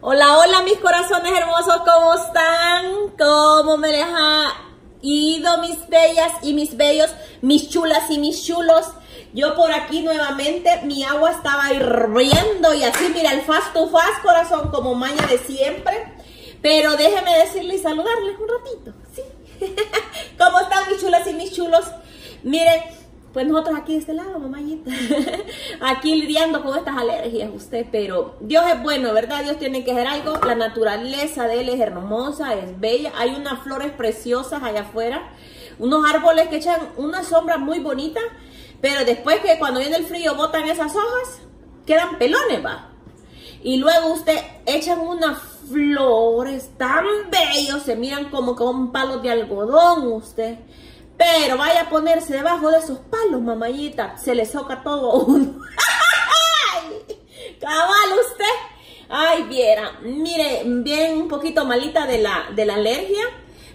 Hola, hola mis corazones hermosos, ¿cómo están? ¿Cómo me les ha ido mis bellas y mis bellos, mis chulas y mis chulos? Yo por aquí nuevamente, mi agua estaba hirviendo y así, mira, el fast to fast, corazón, como maña de siempre. Pero déjenme decirles y saludarles un ratito, ¿sí? ¿Cómo están mis chulas y mis chulos? Miren, pues nosotros aquí de este lado, mamayita, aquí lidiando con estas alergias usted, pero Dios es bueno, ¿verdad? Dios tiene que hacer algo, la naturaleza de Él es hermosa, es bella, hay unas flores preciosas allá afuera, unos árboles que echan una sombra muy bonita, pero después que cuando viene el frío botan esas hojas, quedan pelones, va. Y luego usted echan unas flores tan bellos, se miran como con palos de algodón usted. Pero vaya a ponerse debajo de esos palos, mamayita. Se le soca todo uno. ¡Ay! Cabal usted. Ay, viera. Mire, bien un poquito malita de la, de la alergia.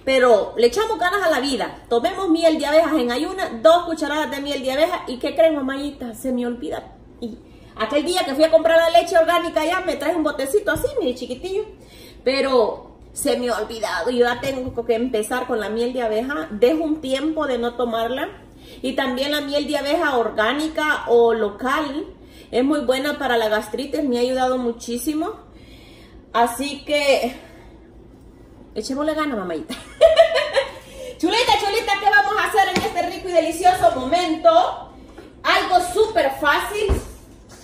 Pero le echamos ganas a la vida. Tomemos miel de abejas en ayuna. Dos cucharadas de miel de abeja. ¿Y qué creen, mamayita? Se me olvida. Y aquel día que fui a comprar la leche orgánica ya me traje un botecito así, mire, chiquitillo. Pero se me ha olvidado, yo ya tengo que empezar con la miel de abeja, dejo un tiempo de no tomarla y también la miel de abeja orgánica o local es muy buena para la gastritis, me ha ayudado muchísimo, así que echémosle gana mamayita. chulita, chulita, ¿qué vamos a hacer en este rico y delicioso momento? Algo súper fácil,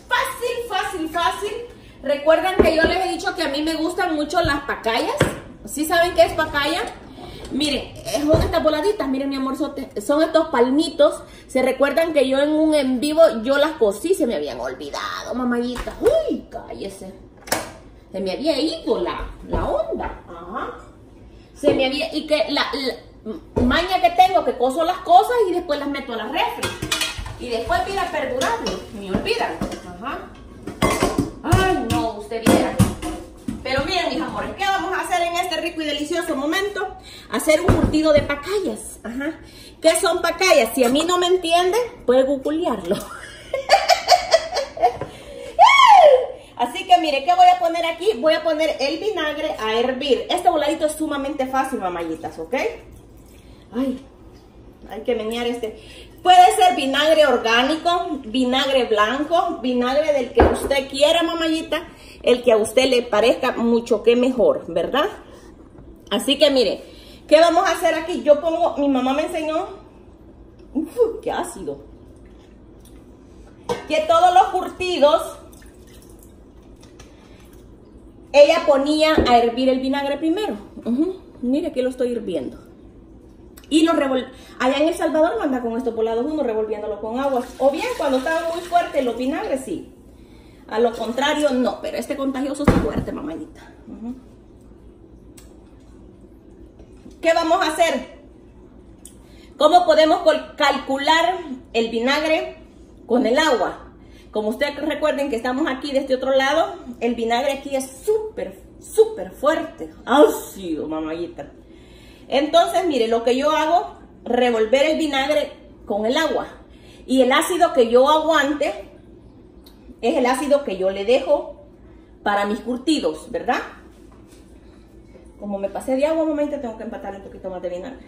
fácil, fácil, fácil. Recuerdan que yo les he dicho que a mí me gustan mucho las pacayas. ¿Sí saben qué es pacaya? Miren, son estas voladitas, miren mi amor, son estos palmitos. Se recuerdan que yo en un en vivo, yo las cosí, se me habían olvidado, mamayita. Uy, cállese. Se me había ido la, la onda. Ajá. Se me había, y que la, maña que tengo, que coso las cosas y después las meto a la refri. Y después mira perdurarlo, me olvidan. Ajá. Rico y delicioso momento? Hacer un curtido de pacayas. Ajá. ¿Qué son pacayas? Si a mí no me entiende, puede googlearlo. Así que mire, ¿qué voy a poner aquí? Voy a poner el vinagre a hervir. Este voladito es sumamente fácil, mamayitas, ¿ok? Ay, hay que menear este. Puede ser vinagre orgánico, vinagre blanco, vinagre del que usted quiera, mamayita el que a usted le parezca mucho que mejor, ¿verdad? Así que mire, ¿qué vamos a hacer aquí? Yo pongo, mi mamá me enseñó, uf, qué ácido, que todos los curtidos, ella ponía a hervir el vinagre primero. Mire que lo estoy hirviendo. Y lo revol... Allá en El Salvador manda con esto por lados uno revolviéndolo con agua. O bien cuando estaba muy fuerte los vinagres, sí. A lo contrario, no, pero este contagioso es fuerte, mamadita. ¿Qué vamos a hacer? ¿Cómo podemos calcular el vinagre con el agua? Como ustedes recuerden que estamos aquí de este otro lado, el vinagre aquí es súper, súper fuerte. Ácido, mamadita. Entonces, mire, lo que yo hago, revolver el vinagre con el agua. Y el ácido que yo aguante, es el ácido que yo le dejo para mis curtidos, ¿verdad? Como me pasé de agua, un momento tengo que empatar un poquito más de vinagre.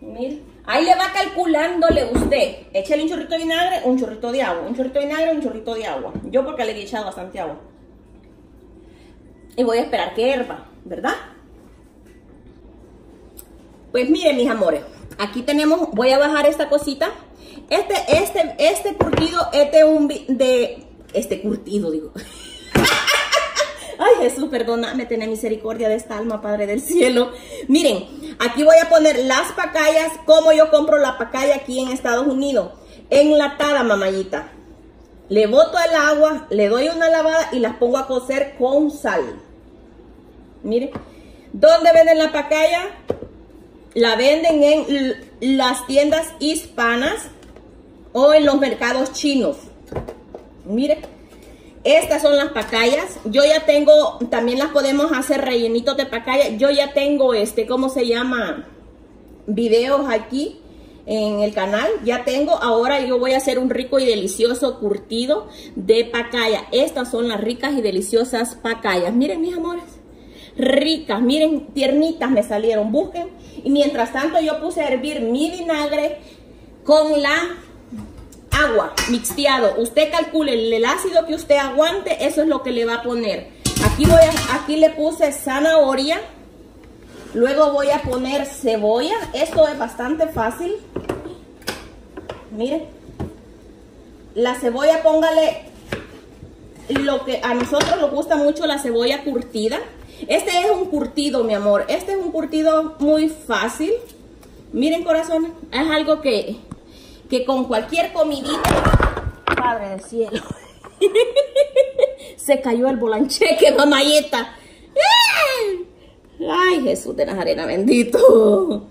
Mire, ahí le va calculándole usted. Échale un chorrito de vinagre, un chorrito de agua, un chorrito de vinagre, un chorrito de agua. Yo porque le he echado bastante agua. Y voy a esperar que herva, ¿verdad? Pues miren, mis amores, aquí tenemos, voy a bajar esta cosita este, este, este curtido es de un, de, este curtido, digo. Ay, Jesús, perdóname, ten misericordia de esta alma, Padre del cielo. Miren, aquí voy a poner las pacayas, como yo compro la pacaya aquí en Estados Unidos. Enlatada, mamayita. Le boto el agua, le doy una lavada y las pongo a cocer con sal. Miren, ¿dónde venden la pacaya? La venden en las tiendas hispanas o en los mercados chinos. Mire, estas son las pacayas. Yo ya tengo, también las podemos hacer rellenitos de pacaya. Yo ya tengo este, ¿cómo se llama? Videos aquí en el canal. Ya tengo, ahora yo voy a hacer un rico y delicioso curtido de pacaya. Estas son las ricas y deliciosas pacayas. Miren mis amores, ricas, miren, tiernitas me salieron, busquen. Y mientras tanto yo puse a hervir mi vinagre con la agua mixteado. Usted calcule el ácido que usted aguante, eso es lo que le va a poner. Aquí, voy aquí le puse zanahoria. Luego voy a poner cebolla. Esto es bastante fácil. Miren. La cebolla póngale lo que a nosotros nos gusta mucho la cebolla curtida. Este es un curtido, mi amor. Este es un curtido muy fácil. Miren, corazón, es algo que, que con cualquier comidita... Padre del cielo. Se cayó el volancheque, mamayeta. Ay, Jesús de Nazarena, bendito.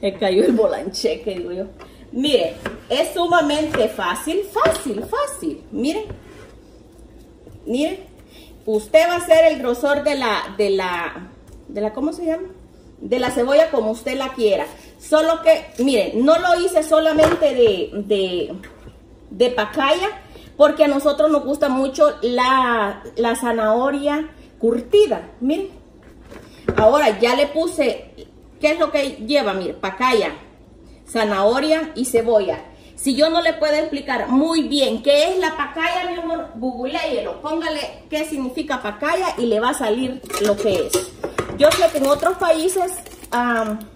Se cayó el volancheque, digo yo. Mire, es sumamente fácil, fácil, fácil. Miren. Miren. Usted va a hacer el grosor de la, de la, de la, ¿cómo se llama? De la cebolla como usted la quiera. Solo que, miren, no lo hice solamente de, de, pacaya, porque a nosotros nos gusta mucho la, la zanahoria curtida. Miren. Ahora ya le puse, ¿qué es lo que lleva? Miren, pacaya, zanahoria y cebolla. Si yo no le puedo explicar muy bien qué es la pacaya, mi amor, googleelo, póngale qué significa pacaya y le va a salir lo que es. Yo sé que en otros países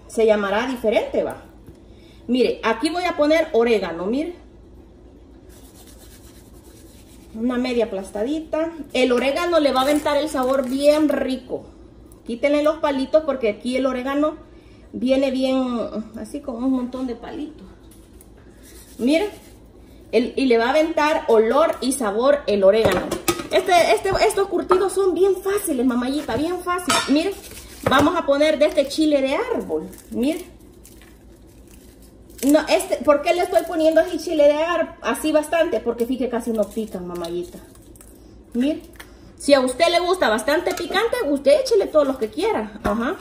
se llamará diferente, va. Mire, aquí voy a poner orégano, mire. Una media aplastadita. El orégano le va a aventar el sabor bien rico. Quítenle los palitos porque aquí el orégano viene bien, así con un montón de palitos. Miren, y le va a aventar olor y sabor el orégano. Este, este, estos curtidos son bien fáciles, mamayita, bien fáciles. Miren, vamos a poner de este chile de árbol. Miren. No, este, ¿por qué le estoy poniendo así chile de árbol? Así bastante, porque fíjate casi no pican, mamayita. Miren. Si a usted le gusta bastante picante, usted échele todo lo que quiera. Ajá.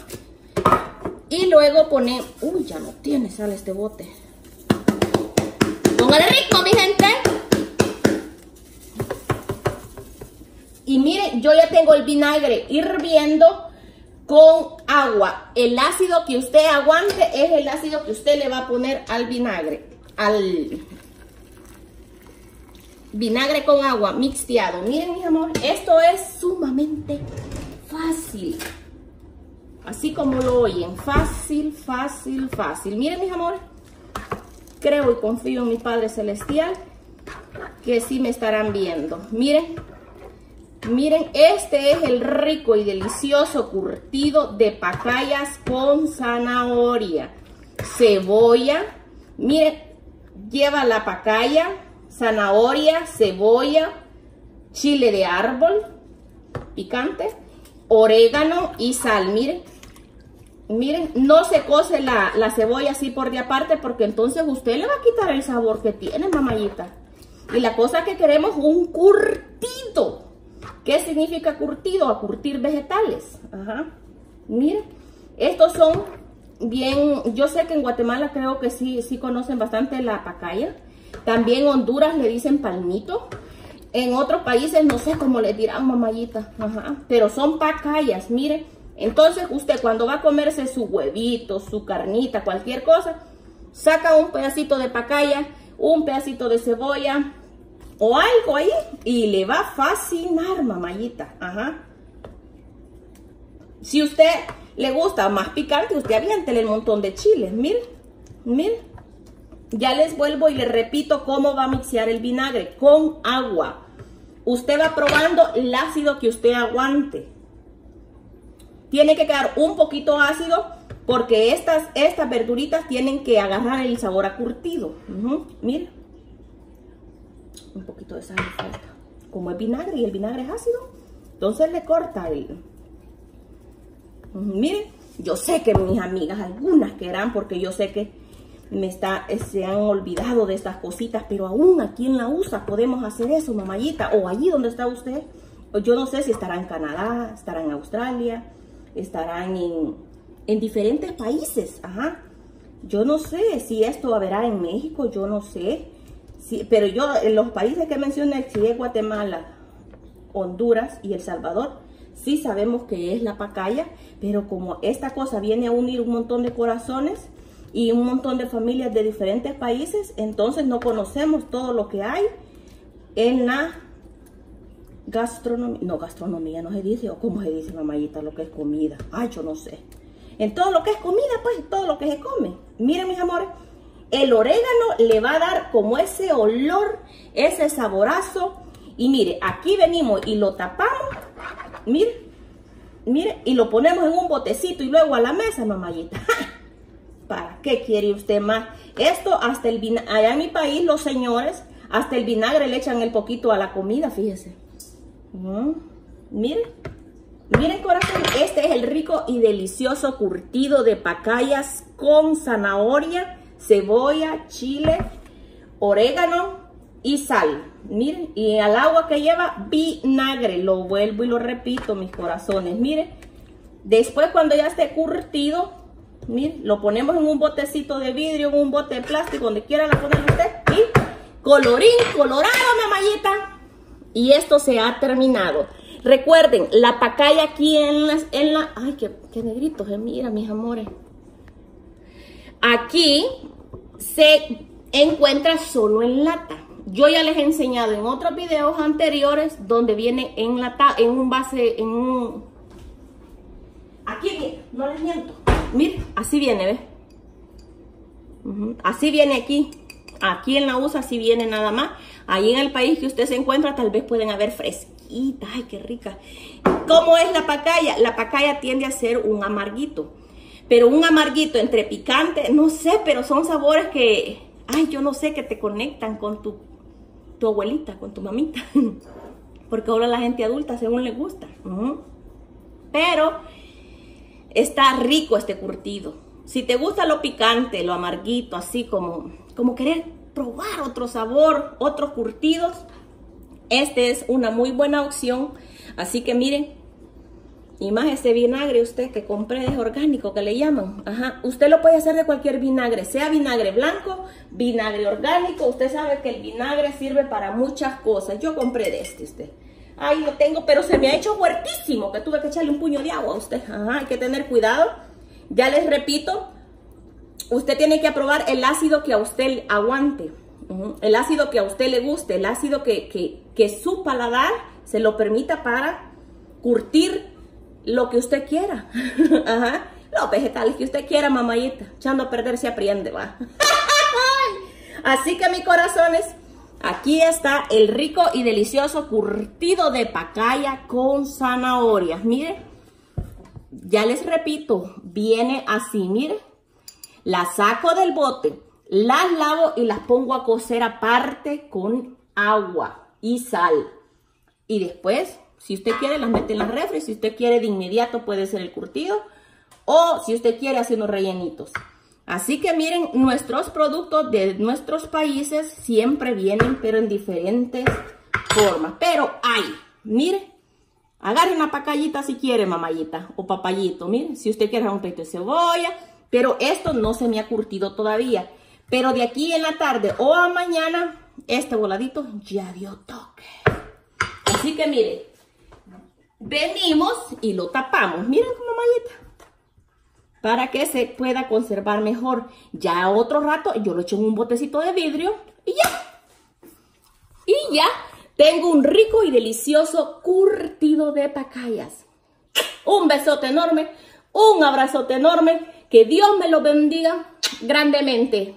Y luego pone... Uy, ya no tiene sal este bote. Póngale rico, mi gente. Y miren, yo ya tengo el vinagre hirviendo con agua. El ácido que usted aguante es el ácido que usted le va a poner al vinagre. Al vinagre con agua mixteado. Miren, mis amor, esto es sumamente fácil. Así como lo oyen, fácil, fácil, fácil. Miren mis amores, creo y confío en mi Padre Celestial que sí me estarán viendo. Miren, miren, este es el rico y delicioso curtido de pacayas con zanahoria, cebolla. Miren, lleva la pacaya, zanahoria, cebolla, chile de árbol, picante, orégano y sal. Miren, Miren, no se cose la, cebolla así por de aparte porque entonces usted le va a quitar el sabor que tiene, mamayita. Y la cosa que queremos un curtido. ¿Qué significa curtido? A curtir vegetales. Ajá. Miren, estos son bien, yo sé que en Guatemala creo que sí, sí conocen bastante la pacaya. También en Honduras le dicen palmito. En otros países no sé cómo le dirán mamayita. Ajá. Pero son pacayas, miren entonces usted cuando va a comerse su huevito, su carnita, cualquier cosa, saca un pedacito de pacaya, un pedacito de cebolla o algo ahí y le va a fascinar, mamayita. Ajá. Si usted le gusta más picante, usted aviéntele el montón de chiles. Miren, miren. Ya les vuelvo y les repito cómo va a mixear el vinagre con agua. Usted va probando el ácido que usted aguante. Tiene que quedar un poquito ácido porque estas, estas verduritas tienen que agarrar el sabor a curtido. Un poquito de sal falta. Como es vinagre y el vinagre es ácido, entonces le corta el... Miren, yo sé que mis amigas, algunas querrán, porque yo sé que me está, se han olvidado de estas cositas, pero aún aquí en la USA podemos hacer eso, mamayita, o allí donde está usted. Yo no sé si estará en Canadá, estará en Australia, estarán en, diferentes países, ajá. Yo no sé si esto habrá en México, yo no sé. Pero yo, en los países que mencioné, si es Guatemala, Honduras y El Salvador, sí sabemos que es la pacaya, pero como esta cosa viene a unir un montón de corazones y un montón de familias de diferentes países, entonces no conocemos todo lo que hay en la gastronomía, no gastronomía, no se dice, o cómo se dice, mamayita, lo que es comida. Ay, yo no sé. En todo lo que es comida, pues, todo lo que se come. Miren, mis amores, el orégano le va a dar como ese olor, ese saborazo. Y mire, aquí venimos y lo tapamos. Mire, mire, y lo ponemos en un botecito y luego a la mesa, mamayita. ¿Para qué quiere usted más? Esto hasta el vinagre, allá en mi país los señores, hasta el vinagre le echan el poquito a la comida, fíjese. Mm, miren, miren corazón, este es el rico y delicioso curtido de pacayas con zanahoria, cebolla, chile, orégano y sal. Miren, y al agua que lleva vinagre, lo vuelvo y lo repito, mis corazones. Miren, después cuando ya esté curtido, miren, lo ponemos en un botecito de vidrio, en un bote de plástico, donde quiera la poner usted. Y colorín colorado, mamayita y esto se ha terminado. Recuerden, la pacaya aquí en, las, en la... Ay, qué, qué negrito mira, mis amores. Aquí se encuentra solo en lata. Yo ya les he enseñado en otros videos anteriores donde viene en lata, en un base, en un... Aquí no les miento. Miren, así viene, ¿ves? Así viene aquí. Aquí en la USA así viene nada más. Ahí en el país que usted se encuentra tal vez pueden haber fresquita. Ay, qué rica. ¿Cómo es la pacaya? La pacaya tiende a ser un amarguito. Pero un amarguito entre picante, no sé, pero son sabores que, ay, yo no sé, que te conectan con tu, tu abuelita, con tu mamita. Porque ahora la gente adulta según le gusta. Pero está rico este curtido. Si te gusta lo picante, lo amarguito, así como, como querer probar otro sabor, otros curtidos, este es una muy buena opción. Así que miren, y más ese vinagre usted que compré es orgánico, que le llaman. Ajá. Usted lo puede hacer de cualquier vinagre, sea vinagre blanco, vinagre orgánico. Usted sabe que el vinagre sirve para muchas cosas. Yo compré de este, usted. Ahí lo tengo, pero se me ha hecho fuertísimo que tuve que echarle un puño de agua a usted. Ajá, hay que tener cuidado. Ya les repito, usted tiene que aprobar el ácido que a usted aguante, el ácido que a usted le guste, el ácido que, que, su paladar se lo permita para curtir lo que usted quiera. Ajá. Los vegetales que usted quiera, mamayita. Echando a perder se aprende, va. Así que mis corazones, aquí está el rico y delicioso curtido de pacaya con zanahorias. Mire, ya les repito, viene así, mire. Las saco del bote, las lavo y las pongo a cocer aparte con agua y sal. Y después, si usted quiere, las mete en la refri. Si usted quiere de inmediato, puede ser el curtido. O si usted quiere, hacer unos rellenitos. Así que miren, nuestros productos de nuestros países siempre vienen, pero en diferentes formas. Pero hay, mire, agarre una pacayita si quiere, mamayita, o papayito. Mire, si usted quiere un peito de cebolla, pero esto no se me ha curtido todavía. Pero de aquí en la tarde o a mañana, este voladito ya dio toque. Así que miren, venimos y lo tapamos. Miren como malleta. Para que se pueda conservar mejor. Ya otro rato yo lo echo en un botecito de vidrio y ya. Y ya tengo un rico y delicioso curtido de pacayas. Un besote enorme, un abrazote enorme que Dios me lo bendiga grandemente.